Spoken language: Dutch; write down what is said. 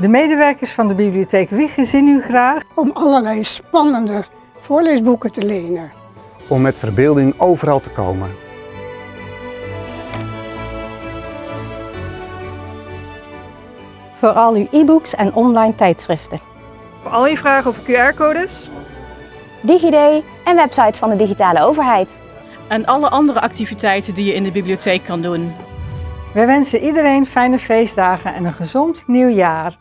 De medewerkers van de bibliotheek Wigge zien u graag om allerlei spannende voorleesboeken te lenen. Om met verbeelding overal te komen. Voor al uw e-books en online tijdschriften. Voor al je vragen over QR-codes, DigiD en websites van de digitale overheid. En alle andere activiteiten die je in de bibliotheek kan doen. We wensen iedereen fijne feestdagen en een gezond nieuwjaar.